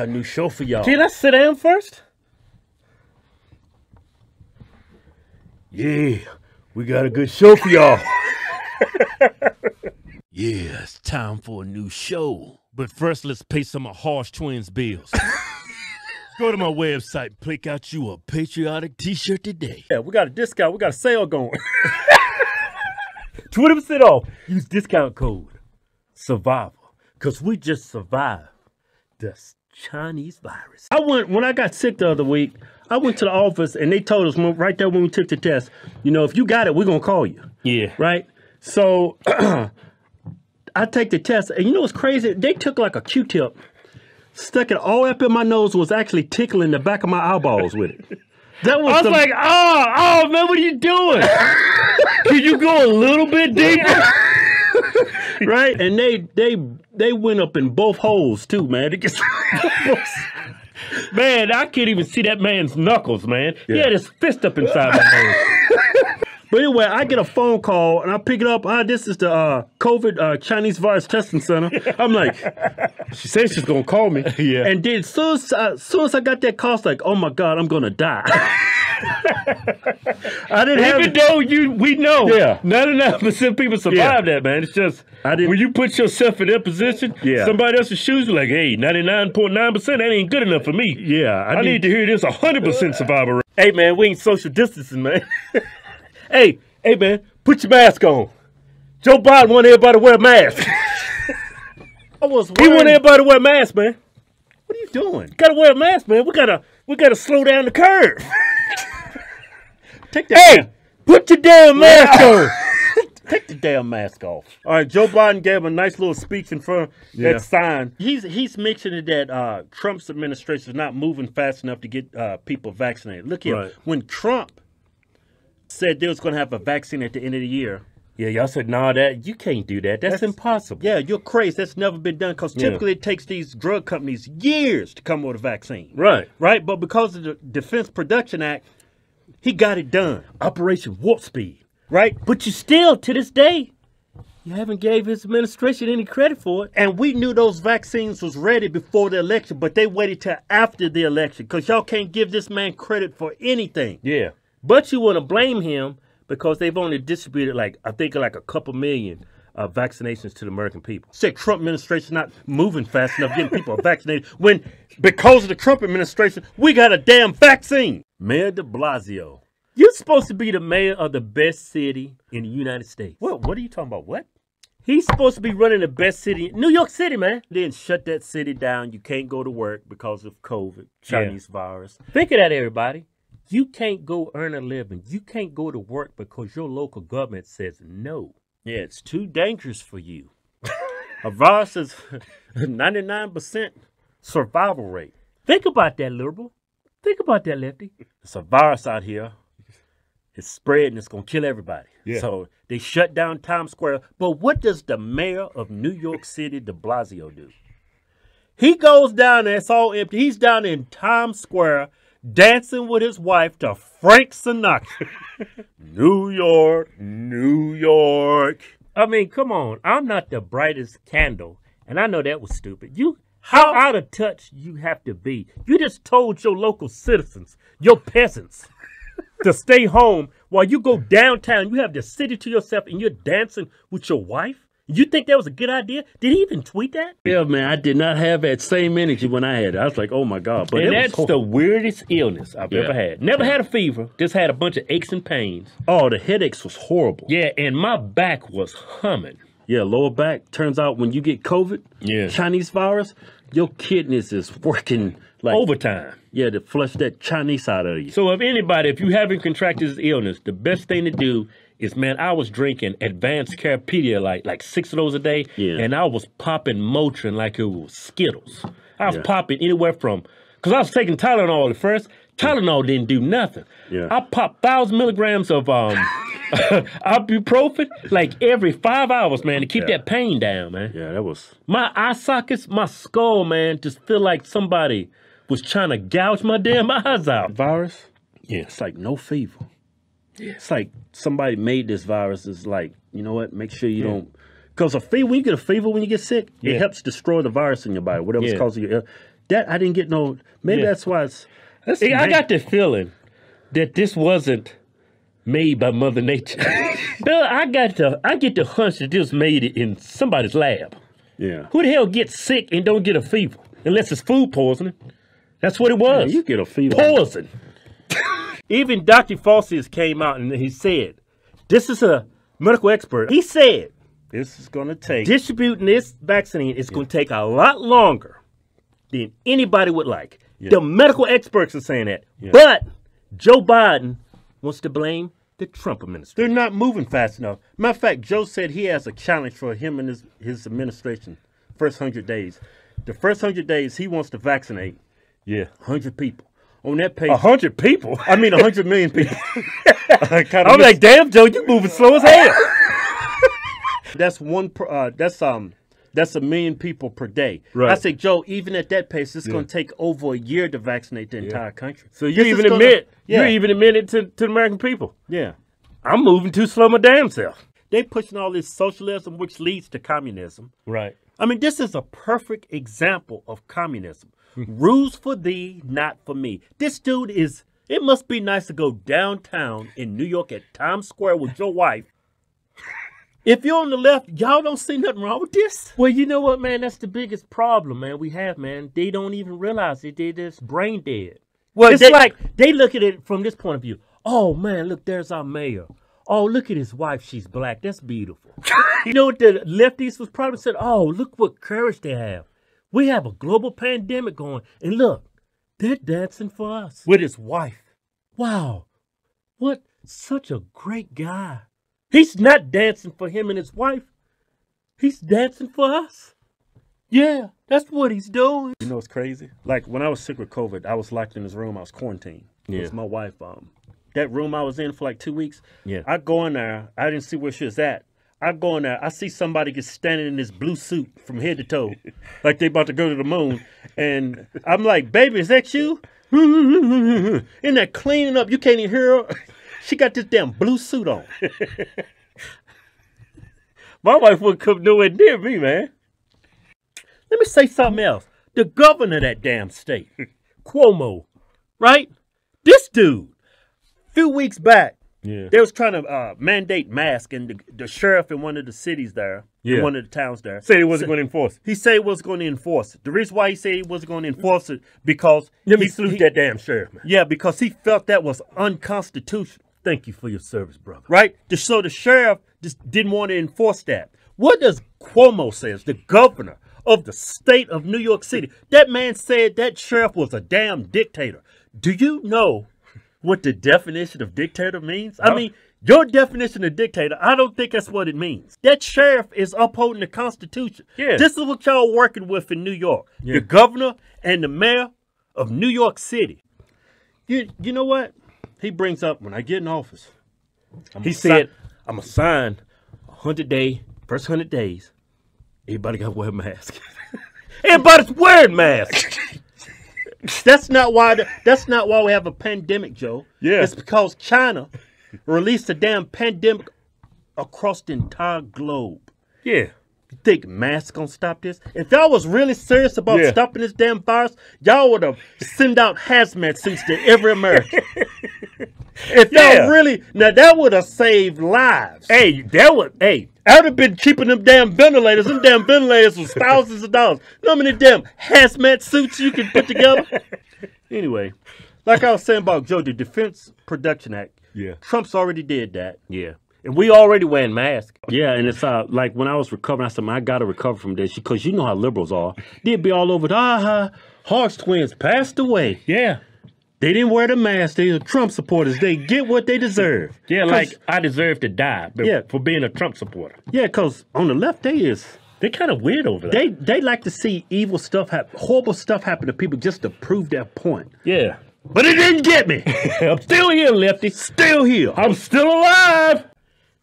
got a new show for y'all. Can I sit down first? Yeah, we got a good show for y'all. Yeah, it's time for a new show. But first, let's pay some of Hodgetwins bills. Go to my website and pick out you a patriotic t-shirt today. Yeah, we got a discount. We got a sale going. 20% off. Use discount code survival. Cause we just survived the Chinese virus. I went when I got sick the other week. I went to the office and they told us when- right there when we took the test. You know, if you got it, we're gonna call you. Yeah. Right. So I take the test, and you know what's crazy? They took like a Q-tip, stuck it all up in my nose, was actually tickling the back of my eyeballs with it. That was, I was the- like, oh, oh, man, what are you doing? Can you go a little bit deeper? right? And they they they went up in both holes too, man. Man, I can't even see that man's knuckles, man. He had his fist up inside my nose. but anyway, I get a phone call and I pick it up. Ah, this is the uh, COVID uh, Chinese virus testing center. I'm like, she says she's gonna call me. Yeah. And then soon as, uh, soon as I got that call, it's like, oh my god, I'm gonna die. I didn't have. Even though you, we know, Yeah. 99% people survive that, man. It's just, I didn't- when you put yourself in that position, Yeah. somebody else's shoes, you're like, hey, 99.9%, that ain't good enough for me. yeah, I need to hear this 100% survival rate. Hey man, we ain't social distancing, man. hey, hey man, put your mask on. Joe Biden want everybody to wear a mask. I was he want everybody to wear a mask, man. What are you doing? You Gotta wear a mask, man. We gotta, we gotta slow down the curve. Take that. hey, put your damn mask on. Take the damn mask off. All right, Joe Biden gave a nice little speech in front of Yeah. that sign. He's he's mentioning that uh, Trump's administration is not moving fast enough to get uh, people vaccinated. Look here, Right. when Trump said they was going to have a vaccine at the end of the year. Yeah, y'all said, nah, that you can't do that. That's, That's- impossible. Yeah, you're crazy. That's never been done because Yeah. typically it takes these drug companies years to come with a vaccine. Right. Right? But because of the Defense Production Act, he got it done. Operation Warp Speed. Right? But you still, to this day, you haven't gave his administration any credit for it. And we knew those vaccines was ready before the election, but they waited till after the election because y'all can't give this man credit for anything. Yeah. But you want to blame him because they've only distributed like I think like a couple million uh, vaccinations to the American people. Said Trump administration not moving fast enough getting people vaccinated when because of the Trump administration we got a damn vaccine. Mayor De Blasio, you're supposed to be the mayor of the best city in the United States. What? What are you talking about? What? He's supposed to be running the best city, in New York City, man. Then shut that city down. You can't go to work because of COVID, Chinese virus. Think of that, everybody. You can't go earn a living. You can't go to work because your local government says no. Yeah, it's too dangerous for you. a virus is 99% survival rate. Think about that, liberal. Think about that, lefty. It's a virus out here. It's spreading. It's going to kill everybody. Yeah. So they shut down Times Square. But what does the mayor of New York City, de Blasio, do? He goes down there. It's all empty. He's down in Times Square dancing with his wife to Frank Sinatra. New York, New York. I mean, come on. I'm not the brightest candle, and I know that was stupid. You, how out of touch you have to be? You just told your local citizens, your peasants, to stay home while you go downtown. You have the city to yourself, and you're dancing with your wife. You think that was a good idea? Did he even tweet that? Yeah, man, I did not have that same energy when I had it. I was like, oh my God. But and that's the weirdest illness I've Yeah. ever had. Never had a fever, just had a bunch of aches and pains. Oh, the headaches was horrible. Yeah, and my back was humming. Yeah, lower back. Turns out when you get COVID, Yeah. Chinese virus, your kidneys is working like Overtime. Yeah, to flush that Chinese out of you. So if anybody, if you haven't contracted this illness, the best thing to do is, man, I was drinking advanced Carepedia, like like six of those a day, Yeah. and I was popping Motrin like it was Skittles. I was Yeah. popping anywhere from, because I was taking Tylenol at first. Tylenol didn't do nothing. Yeah. I popped thousand milligrams of um ibuprofen like every five hours, man, to keep Yeah. that pain down, man. Yeah, that was My eye sockets, my skull, man, just feel like somebody was trying to gouge my damn eyes out. virus. Yeah, it's like no fever. It's like somebody made this virus. It's like you know what? Make sure you Yeah. don't. Because a fever, when you get a fever when you get sick, Yeah. it helps destroy the virus in your body, whatever's Yeah. causing you. That I didn't get no. Maybe Yeah. that's why it's. That's See, I got the feeling that this wasn't made by Mother Nature. no, I got the I get the hunch that this made it in somebody's lab. Yeah. Who the hell gets sick and don't get a fever unless it's food poisoning? That's what it Yeah, was. you get a fever. poison. Even Dr. Fauci's came out and he said, "This is a medical expert." He said, This is gonna take. "Distributing this vaccine is going to take a lot longer than anybody would like." The medical experts are saying that, but Joe Biden wants to blame the Trump administration. They're not moving fast enough. Matter of fact, Joe said he has a challenge for him and his, his administration. First hundred days. The first hundred days, he wants to vaccinate Yeah, hundred people. On that a hundred people. I mean, hundred million people. I'm missed- like, damn, Joe, you moving slow as hell. that's one. Uh, that's um, that's a million people per day. Right. I say, Joe, even at that pace, it's going to take over a year to vaccinate the entire country. So you This even gonna- admit, yeah, you even admit it to, to the American people. yeah. I'm moving too slow my damn self. They pushing all this socialism, which leads to communism. Right. I mean, this is a perfect example of communism. Rules for thee, not for me. This dude is. It must be nice to go downtown in New York at Times Square with your wife. If you're on the left, y'all don't see nothing wrong with this. Well, you know what, man? That's the biggest problem, man. We have, man. They don't even realize it. they're just brain dead. Well, it's they- like they look at it from this point of view. Oh man, look, there's our mayor. Oh, look at his wife. She's black. That's beautiful. you know what the lefties was probably said? Oh, look what courage they have. We have a global pandemic going, and look, they're dancing for us. With his wife. Wow, what such a great guy. He's not dancing for him and his wife. He's dancing for us. Yeah, that's what he's doing. You know what's crazy? Like when I was sick with COVID, I was locked in this room. I was quarantined. It Yeah. was my wife. Um, that room I was in for like two weeks. Yeah. I go in there. I didn't see where she was at. I go in there. I see somebody get standing in this blue suit from head to toe, like they about to go to the moon. And I'm like, "Baby, is that you?" in there cleaning up. You can't even hear her. She got this damn blue suit on. My wife wouldn't come nowhere near me, man. Let me say something else. The governor of that damn state, Cuomo, right? This dude, a few weeks back, Yeah. they was trying to uh, mandate mask, and the, the sheriff in one of the cities there, in Yeah. one of the towns there, Said he wasn't going to enforce it. he said he was going to enforce it. The reason why he said he wasn't going to enforce it because Let me he- salute he- that damn sheriff, man. Yeah, because he felt that was unconstitutional. Thank you for your service, brother. right? So the sheriff just didn't want to enforce that. What does Cuomo says, the governor of the state of New York City? That man said that sheriff was a damn dictator. Do you know what the definition of dictator means? I mean, your definition of dictator, I don't think that's what it means. That sheriff is upholding the Constitution. Yeah. This is what y'all working with in New York. Yeah. The governor and the mayor of New York City. You, you know what? He brings up when I get in office. I'm He said, si- I'm to sign a 100 day, first 100 days, everybody got to wear a mask. Everybody's wearing masks. That's not why. The, that's not why we have a pandemic, Joe. Yeah. it's because China released a damn pandemic across the entire globe. Yeah. You think masks gonna stop this? If y'all was really serious about Yeah. stopping this damn virus, y'all would have sent out hazmat suits to every American. if y'all really now, that would have saved lives. Hey, that was, hey, I would have been keeping them damn ventilators. Them damn ventilators was thousands of dollars. You know how many damn hazmat suits you can put together? anyway, like I was saying about Joe, the Defense Production Act. Yeah. Trump's already did that. yeah. And we already wearing masks. Yeah, and it's uh, like when I was recovering, I said, "Man, I got to recover from this because you know how liberals are. They'd be all over. the, Ah, Hodgetwins passed away. Yeah. They didn't wear the mask. They are Trump supporters. They get what they deserve. yeah, like I deserve to die but Yeah. for being a Trump supporter. yeah, because on the left, they is They're kind of weird over there. they they like to see evil stuff happen, horrible stuff happen to people just to prove their point. yeah. But it didn't get me. I'm still here, Lefty. Still here. I'm still alive.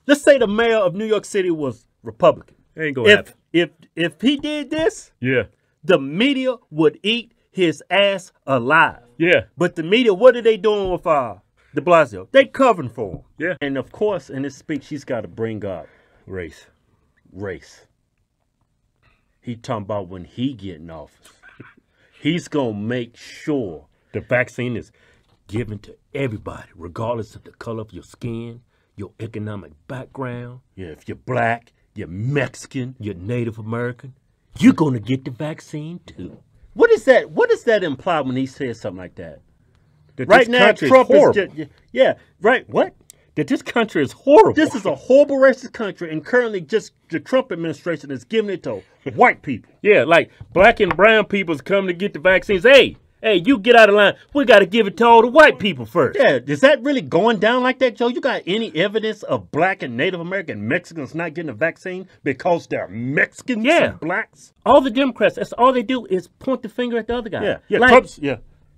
Let's say the mayor of New York City was Republican. Ain't gonna If happen. if if he did this, Yeah. the media would eat his ass alive. Yeah. But the media, what are they doing with uh, De Blasio? They covering for him. Yeah. And of course, in this speech, he's got to bring up Race. race. He talking about when he get in office. He's gonna make sure The vaccine is given to everybody, regardless of the color of your skin, your economic background. Yeah, if you're black, you're Mexican, You're Native American. You're gonna get the vaccine too. What is that? What does that imply when he says something like that? That Right this now, country Trump is is just, yeah, right. What? that this country is horrible. This is a horrible racist country, and currently, just the Trump administration is giving it to white people. yeah, like black and brown people's come to get the vaccines. Hey, hey, you get out of line. We got to give it to all the white people first. Yeah, is that really going down like that, Joe? You got any evidence of black and Native American Mexicans not getting a vaccine because they're Mexicans Yeah. and blacks? All the Democrats, that's all they do is point the finger at the other guy. Yeah, yeah. Like, Trump's yeah.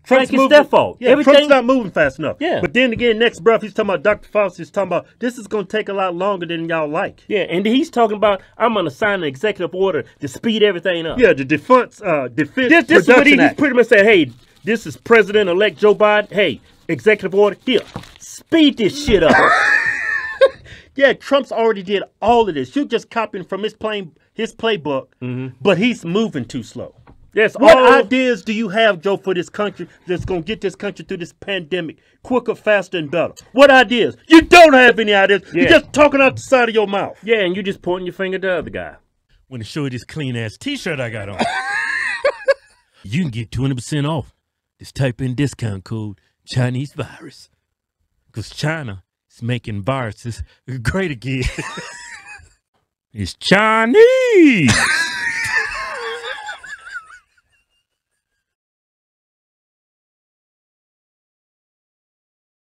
Trump's their fault. Yeah, Everything- Trump's not moving fast enough. Yeah. But then again, next breath, he's talking about Dr. Fauci's talking about this is going to take a lot longer than y'all like. yeah, and he's talking about I'm gonna sign an executive order to speed everything up. Yeah, the defense, uh, defense This, this is what he, he's pretty much saying. Hey, this is President-elect Joe Biden. Hey, executive order here, speed this shit up. Yeah, Trump's already did all of this. You're just copying from his plain his playbook, but he's moving too slow. Yes, What all ideas do you have, Joe, for this country that's going to get this country through this pandemic quicker, faster, and better? What ideas? You don't have any ideas. You're just talking out the side of your mouth. yeah, and you're just pointing your finger at the other guy. Want to show you this clean ass T-shirt I got on? you can get twenty percent off. Just type in discount code Chinese virus, because China is making viruses great again. it's Chinese.